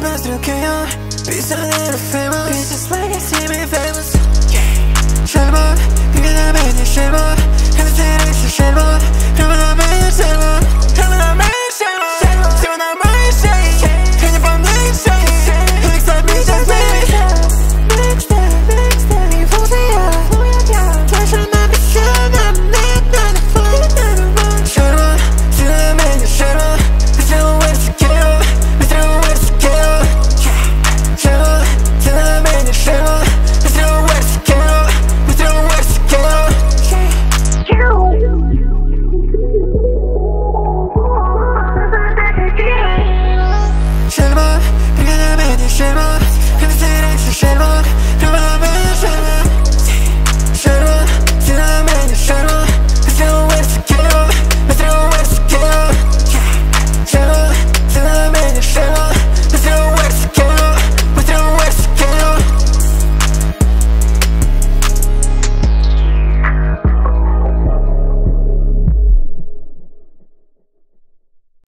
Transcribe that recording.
más lo que yo Piensa de la fama Piensas like